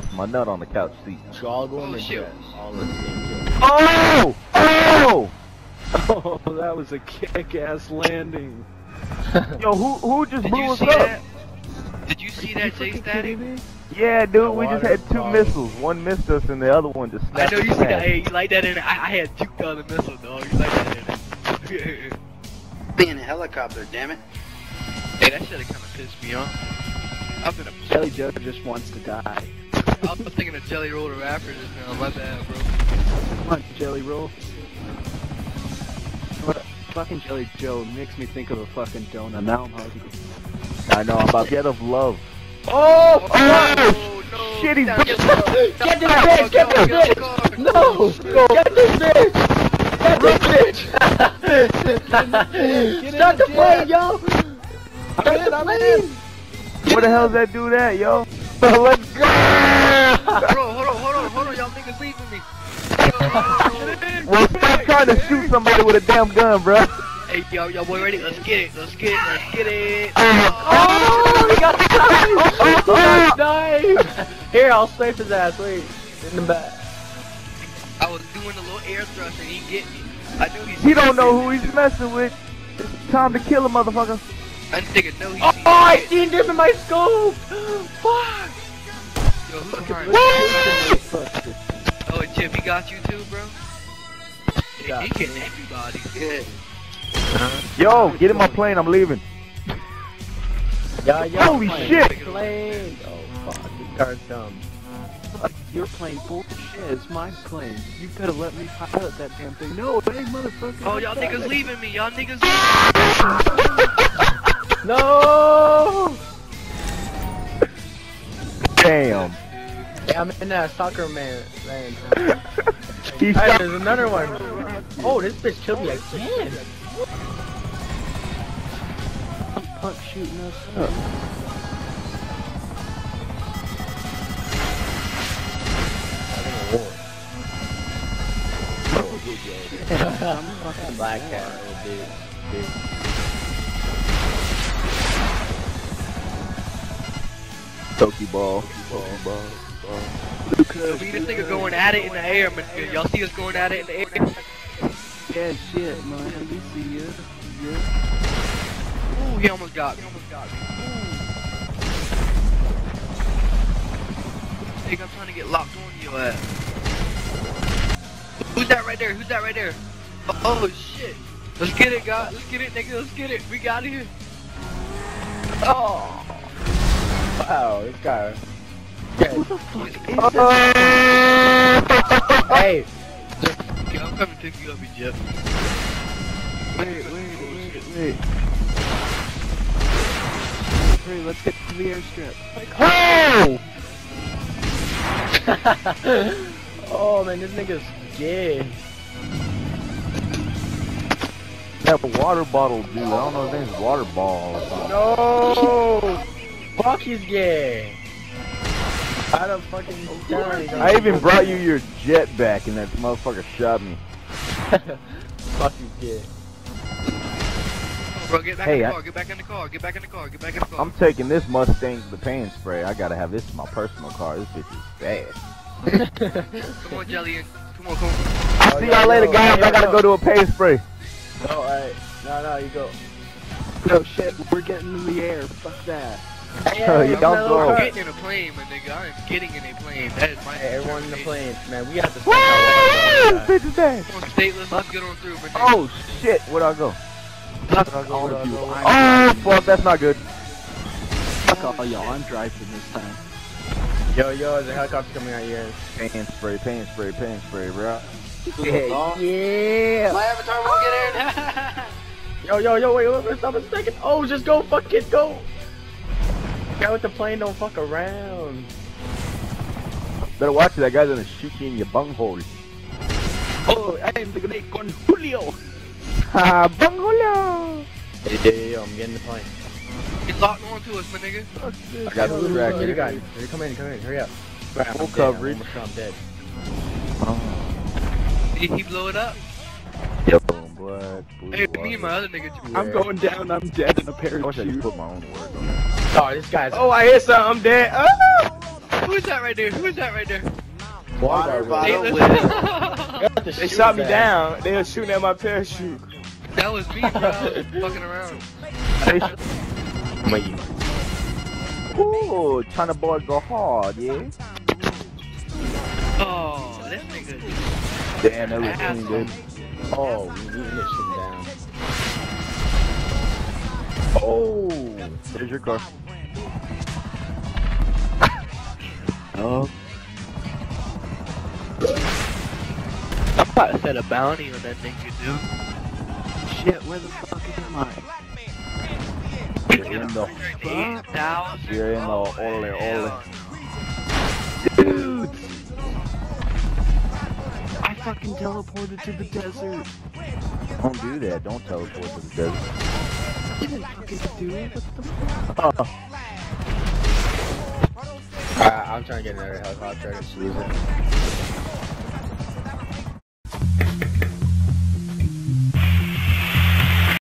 bust my nut on the couch seat. Goggle Oh, and shit. in the same. Oh! Oh! Oh, that was a kick-ass landing. Yo, who who just Did blew you us see up? that? Did you see that, Jay Fucking Static? Yeah, dude, we just had two bottle. missiles. One missed us, and the other one just snapped. I know you see that. Hey, you like that in it? I, I had juked on the missile, dog. You like that in it? Being a helicopter, damn it. hey, that should have kind of pissed me off. I've been a Jelly Joe just wants to die. I was thinking of Jelly Roll the rapper just now. My bad, bro. Come on, Jelly Roll. What? Fucking Jelly Joe makes me think of a fucking donut. Now I'm hungry. I know. I'm about to get of love. Oh, oh no! shit, he's Down, back. get this bitch! Get this bitch! No! Get this bitch! Get this bitch! Start the plane, yo! Start the plane! Where the hell's that dude at, yo? Let's go! Bro, hold on, hold on, hold on, y'all niggas leaving me. Yo. Well, stop trying to shoot somebody with a damn gun, bro. Hey, yo, yo, boy, ready? Let's get it, let's get it, let's get it. Oh, oh he got the knife! Nice! Here, I'll strafe his ass, wait. In the back. I was doing a little air thrust and he get me. I knew he's. He don't know who he's messing with. It's time to kill a motherfucker. I nigga know he's. Oh, oh, I seen him in my scope! Fuck! Yo, who's behind? Fuck it. Oh, and Chip, he got you too, bro. He, he getting everybody. Good. Yo, get in my plane. I'm leaving. Yeah, yeah. Holy plane. shit. Plane! Oh, fuck. This car's dumb. Your plane bullshit. It's my plane. You better let me pilot that damn thing. No, hey, motherfucker. Oh, y'all niggas leaving me. Y'all niggas leaving I'm in that soccer man lane. He Hey, shot. there's another one. Oh, this bitch killed me again. punk shooting us oh. up. Black cat, oh, dude. dude. Toki ball. Toki ball. So me, this nigga going at it in the air, man. Y'all see us going at it in the air? Yeah, shit, man. We see you. Yeah. Ooh, he almost got me. He almost got me. Ooh. Nigga, I'm trying to get locked on your ass. Who's that right there? Who's that right there? Oh, oh, shit. Let's get it, guys. Let's get it, nigga. Let's get it. We got it here. Oh! Wow, this guy. Who the fuck is Oh. Hey, Okay, I'm coming to pick you up, you Jeff. Wait, wait, wait, wait. Hurry, let's get to the airstrip. Oh! oh man, this nigga's gay. That water bottle dude. I don't know his name's water ball. No! Fuck, he's gay. I don't fucking tell. I even brought you your jet back, and that motherfucker shot me. Fuck, he's gay. Bro, get back Hey, in the I- car. Get back in the car. Get back in the car. Get back in the car. I'm taking this Mustang to the paint spray. I gotta have this in my personal car. This bitch is bad. Come on, Jelly. Come on, come on. I'll Oh, see y'all later, yo, guys. hey, I gotta yo. go to a paint spray. No, alright. No, no, you go. No shit, we're getting in the air. Fuck that. Oh, you I'm don't go. I'm getting in a plane, my nigga. I am getting in a plane. That is my Hey, everyone in the plane. Man, we have to Woo! stop This bitch is bad. Come on, stateless. Let's get on through, my nigga. Oh shit, where'd I go? Fuck Where'd I go? all Where'd I of you. go? I'm Oh driving. fuck, that's not good. Fuck all y'all. I'm driving this time. Yo, yo, there's a helicopter coming out here. Paint spray, paint spray, paint spray, bro. Yeah. My avatar won't get in. Yo, yo, yo, wait, wait, wait, stop a second. Oh, just go, fuck it, go. Guy with the plane don't fuck around. Better watch it, that guy's gonna shoot you in your bunghole. Oh, I am the grenade con Julio. Ha, bunghole! Hey, yo, yo, yo, I'm getting the plane. Get locked onto us, my nigga. I got the track Get a here. gun. Hurry, come in, come in, hurry up. Full I'm dead, coverage. I'm almost dead. Did he blow it up? Boom, blood, blue Hey, me and my other nigga. I'm going down. I'm dead in a I wish I could put my own word on it. Oh, this guy's. Oh, I hit something. I'm dead. Oh! Who's that right there? Who's that right there? Water bottle Hey, with- They shot me down. They were shooting at my parachute. that was me, bro. fucking I was fucking around. Ooh, China boy go hard, yeah. Oh, this nigga. Damn, that was clean, Asshole. dude. Oh, we beating this shit down. Oh, there's your car. Oh. I'm about to set a bounty on that nigga, dude. Shit, where the fuck am I? You're in the, thousand. you're in the ole ole. Dude! I fucking teleported to the desert. Don't do that. Don't teleport to the desert. Oh, I'm trying to get another helicopter. Just use it.